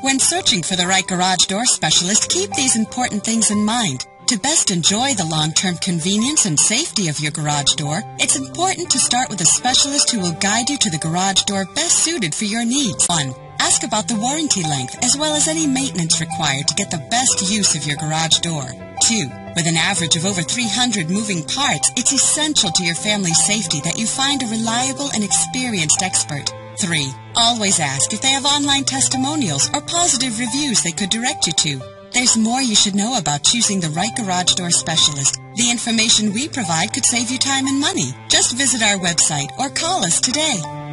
When searching for the right garage door specialist, keep these important things in mind. To best enjoy the long-term convenience and safety of your garage door, it's important to start with a specialist who will guide you to the garage door best suited for your needs. 1. Ask about the warranty length as well as any maintenance required to get the best use of your garage door. 2. With an average of over 300 moving parts, it's essential to your family's safety that you find a reliable and experienced expert. 3. Always ask if they have online testimonials or positive reviews they could direct you to. There's more you should know about choosing the right garage door specialist. The information we provide could save you time and money. Just visit our website or call us today.